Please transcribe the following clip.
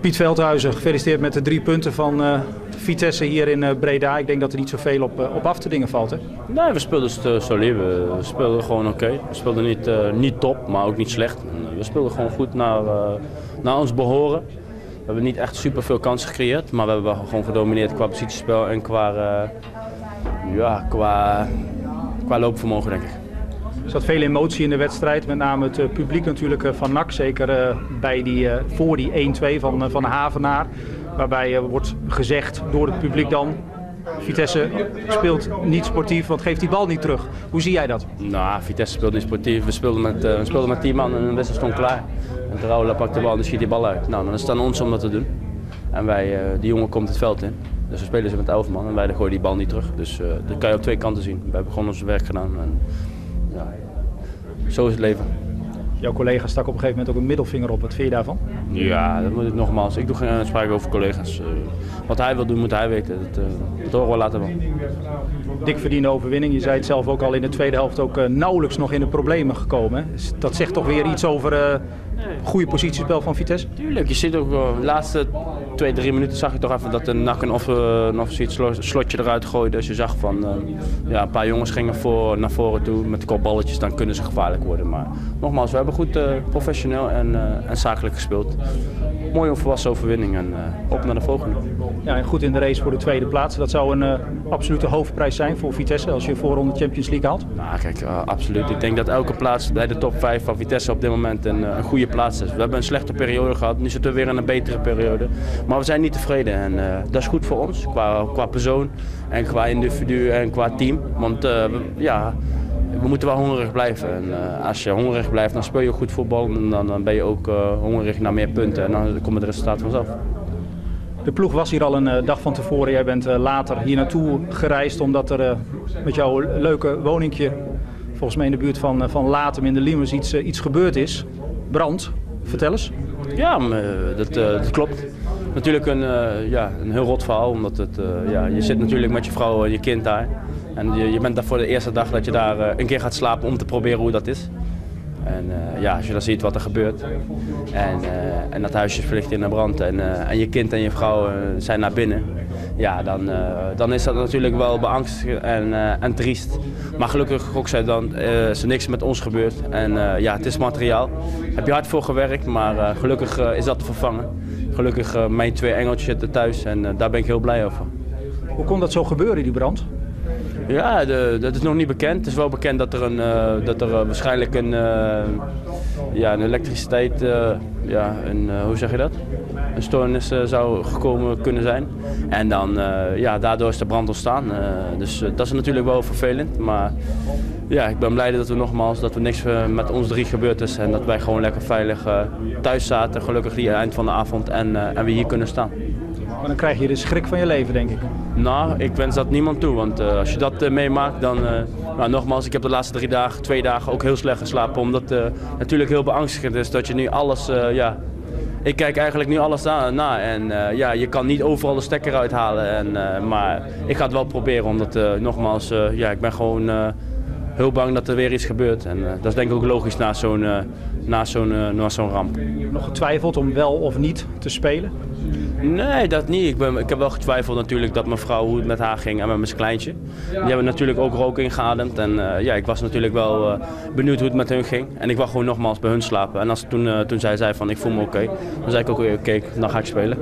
Piet Veldhuizen, gefeliciteerd met de drie punten van uh, Vitesse hier in uh, Breda. Ik denk dat er niet zoveel op, uh, op af te dingen valt. Hè? Nee, we speelden solide. We speelden gewoon oké. Okay. We speelden niet, niet top, maar ook niet slecht. We speelden gewoon goed naar, naar ons behoren. We hebben niet echt super veel kansen gecreëerd, maar we hebben gewoon gedomineerd qua positiespel en qua, ja, qua, qua loopvermogen, denk ik. Er zat veel emotie in de wedstrijd, met name het publiek natuurlijk van NAC. Zeker bij die, voor die 1-2 van, van Havenaar. Waarbij wordt gezegd door het publiek dan... Vitesse speelt niet sportief, want geeft die bal niet terug. Hoe zie jij dat? Nou, Vitesse speelt niet sportief. We speelden met, we speelden met 10 man en de wedstrijd stond klaar. En Raoula pakt de bal en schiet die bal uit. Nou, dan is het aan ons om dat te doen. En wij, die jongen komt het veld in. Dus we spelen ze met 11 man en wij gooien die bal niet terug. Dus uh, dat kan je op twee kanten zien. We hebben gewoon ons werk gedaan. En, ja, zo is het leven. Jouw collega stak op een gegeven moment ook een middelvinger op. Wat vind je daarvan? Ja, dat moet ik nogmaals. Ik doe geen uitspraak over collega's. Uh, wat hij wil doen, moet hij weten. Dat, uh, dat horen we later wel. Dik verdiende overwinning. Je zei het zelf ook al in de tweede helft ook uh, nauwelijks nog in de problemen gekomen. Dus dat zegt toch weer iets over goede positiespel van Vitesse? Tuurlijk, je ziet ook de laatste twee, drie minuten zag je toch even dat de nak een of, uh, of iets slotje eruit gooide. Dus je zag van uh, ja, een paar jongens gingen voor, naar voren toe met kopballetjes, dan kunnen ze gevaarlijk worden. Maar nogmaals, we hebben goed uh, professioneel en, en zakelijk gespeeld. Mooie onvolwassen overwinning en op naar de volgende. Ja, en goed in de race voor de tweede plaats. Dat zou een absolute hoofdprijs zijn voor Vitesse als je voorronde Champions League haalt? Nou, kijk, absoluut. Ik denk dat elke plaats bij de top 5 van Vitesse op dit moment een, een goede We hebben een slechte periode gehad, nu zitten we weer in een betere periode. Maar we zijn niet tevreden en uh, dat is goed voor ons, qua, qua persoon en qua individu en qua team. Want we, ja, we moeten wel hongerig blijven. En uh, als je hongerig blijft, dan speel je goed voetbal en dan, dan ben je ook hongerig naar meer punten en dan komt het resultaat vanzelf. De ploeg was hier al een dag van tevoren. Jij bent later hier naartoe gereisd omdat er met jouw leuke woningje, volgens mij in de buurt van, van Latem in de Limes, iets, iets gebeurd is. Brand. Vertel eens. Ja, dat, dat klopt natuurlijk een, uh, ja, een heel rot verhaal. Omdat het, ja, je zit natuurlijk met je vrouw en je kind daar. En je, je bent daar voor de eerste dag dat je daar een keer gaat slapen om te proberen hoe dat is. En ja, als je dan ziet wat er gebeurt. En, en dat huisje vliegt in de brand en, en je kind en je vrouw zijn naar binnen. Ja, dan, dan is dat natuurlijk wel beangstigend en, en triest. Maar gelukkig ook zij dan, is er niks met ons gebeurd. En ja, het is materiaal. Heb je hard voor gewerkt, maar gelukkig is dat te vervangen gelukkig mijn twee engeltjes zitten thuis en daar ben ik heel blij over. Hoe kon dat zo gebeuren, die brand? Ja, dat is nog niet bekend. Het is wel bekend dat er, een, uh, dat er waarschijnlijk een, ja, een elektriciteit, ja, een, hoe zeg je dat? Een stoornis zou gekomen kunnen zijn. En dan, ja, daardoor is de brand ontstaan. dus dat is natuurlijk wel vervelend. Maar ja, ik ben blij dat we nogmaals dat er niks met ons drie gebeurd is en dat wij gewoon lekker veilig thuis zaten, gelukkig die eind van de avond en, en we hier kunnen staan. Maar dan krijg je de schrik van je leven, denk ik. Nou, ik wens dat niemand toe, want uh, als je dat meemaakt, dan, nou, nogmaals, ik heb de laatste drie dagen, twee dagen ook heel slecht geslapen, omdat het natuurlijk heel beangstigend is dat je nu alles, ja, ik kijk eigenlijk nu alles na, na en ja, je kan niet overal de stekker uithalen, en, maar ik ga het wel proberen, omdat nogmaals, ja, ik ben gewoon heel bang dat er weer iets gebeurt. En uh, dat is denk ik ook logisch na zo'n uh, na zo'n uh, na zo'n ramp. Nog getwijfeld om wel of niet te spelen? Nee, dat niet. Ik, ben, ik heb wel getwijfeld natuurlijk dat mijn vrouw hoe het met haar ging en met mijn kleintje. Die hebben natuurlijk ook rook ingeademd. En ja, ik was natuurlijk wel benieuwd hoe het met hun ging. En ik wou gewoon nogmaals bij hun slapen. En als, toen, toen zij zei van ik voel me oké, dan zei ik ook oké, okay, dan ga ik spelen.